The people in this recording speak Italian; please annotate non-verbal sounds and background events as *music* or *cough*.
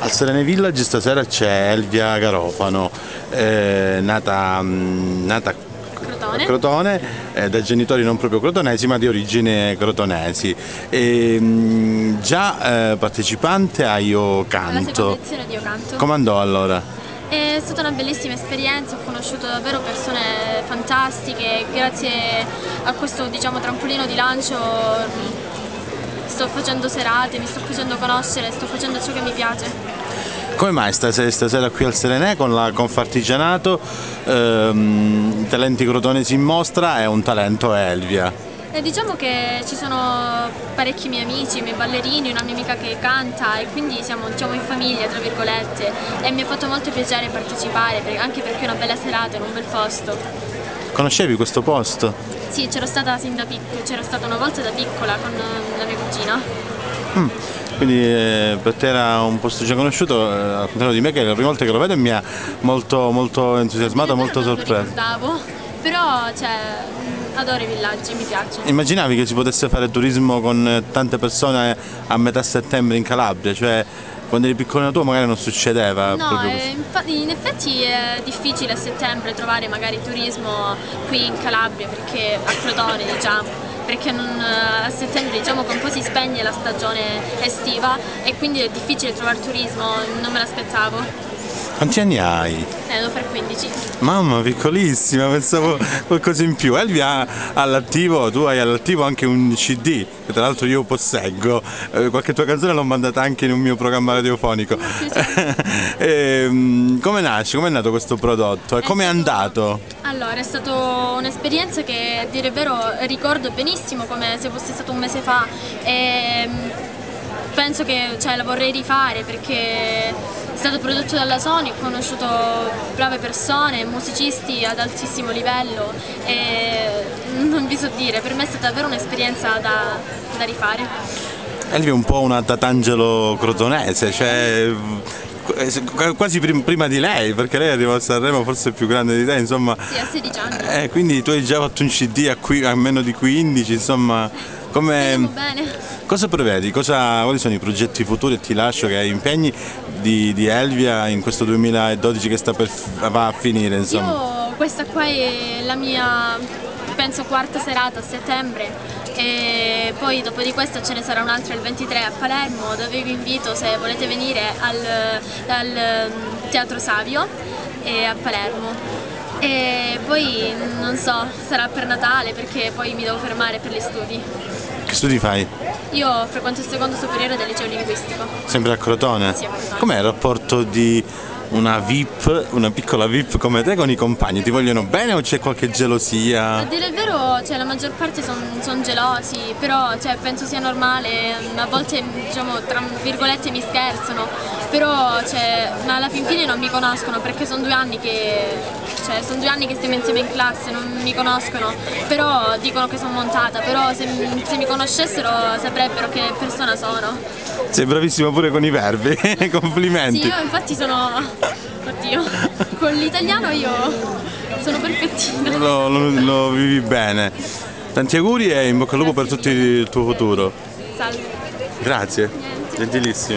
Al Serene Village stasera c'è Elvia Garofano, eh, nata, mh, nata Crotone. a Crotone, eh, da genitori non proprio crotonesi ma di origine crotonesi. E, mh, già eh, partecipante a Io Canto. Io Canto. Come andò allora? È stata una bellissima esperienza, ho conosciuto davvero persone fantastiche, grazie a questo diciamo, trampolino di lancio mh, sto facendo serate, mi sto facendo conoscere, sto facendo ciò che mi piace. Come mai stasera, stasera qui al Serenè con la Confartigianato, ehm, talenti crotonesi in mostra e un talento Elvia? E diciamo che ci sono parecchi miei amici, i miei ballerini, una mia amica che canta e quindi siamo diciamo, in famiglia, tra virgolette, e mi ha fatto molto piacere partecipare, anche perché è una bella serata, in un bel posto. Conoscevi questo posto? Sì, c'ero stata sin da piccola, c'ero stata una volta da piccola con cugina. Mm. Quindi eh, per te era un posto già conosciuto, eh, al contrario di me che è la prima volta che lo vedo e mi ha molto, molto entusiasmato, molto sorpreso. però cioè, mh, adoro i villaggi, mi piace. Immaginavi che si potesse fare turismo con eh, tante persone a metà settembre in Calabria? Cioè quando eri piccolino tu magari non succedeva No, eh, infatti in effetti è difficile a settembre trovare magari turismo qui in Calabria, perché a Crotone diciamo, perché non- eh, a settembre diciamo che un po' si spegne la stagione estiva e quindi è difficile trovare turismo, non me l'aspettavo. Quanti anni hai? Eh, devo fare 15. Mamma, piccolissima, pensavo qualcosa in più. Elvia ha all'attivo, tu hai all'attivo anche un CD, che tra l'altro io posseggo. Eh, qualche tua canzone l'ho mandata anche in un mio programma radiofonico. *laughs* Ehm, come nasce? Come è nato questo prodotto? E come è andato? Allora, è stata un'esperienza che a dire il vero ricordo benissimo come se fosse stato un mese fa e mm, penso che cioè, la vorrei rifare perché è stato prodotto dalla Sony, ho conosciuto brave persone, musicisti ad altissimo livello e non vi so dire, per me è stata davvero un'esperienza da, da rifare. Elvia è un po' una tatangelo crotonese, cioè quasi prim- prima di lei, perché lei arriva a Sanremo forse più grande di te, insomma. Sì, a 16 anni. Eh, quindi tu hai già fatto un CD a, qui- a meno di 15, insomma, come, bene. cosa prevedi? Cosa- quali sono i progetti futuri e ti lascio che hai impegni di, di Elvia in questo 2012 che sta per, va a finire, insomma? Io questa qua è la mia penso quarta serata a settembre e poi dopo di questa ce ne sarà un'altra il 23 a Palermo dove vi invito se volete venire al, al mm, Teatro Savio e a Palermo e poi non so sarà per Natale perché poi mi devo fermare per gli studi Che studi fai? io frequento il secondo superiore del liceo linguistico Sempre a Crotone? Sì, a Crotone. Com'è il rapporto di una VIP, una piccola VIP come te con i compagni? Ti vogliono bene o c'è qualche A gelosia? dire il vero, cioè, la maggior parte sono gelosi, però cioè, penso sia normale, a volte diciamo, tra virgolette mi scherzano, però cioè, alla fin fine non mi conoscono perché sono due anni che cioè, sono due anni che stiamo insieme in classe, non mi conoscono, però dicono che sono montata, però se, se mi conoscessero saprebbero che persona sono. Sei bravissima pure con i verbi, *laughs* complimenti. Sì, io infatti sono. Oddio, con l'italiano io sono perfettina. Lo, lo- lo vivi bene. Tanti auguri e in bocca al lupo per tutto il tuo futuro. Salve. Grazie, Niente. gentilissima.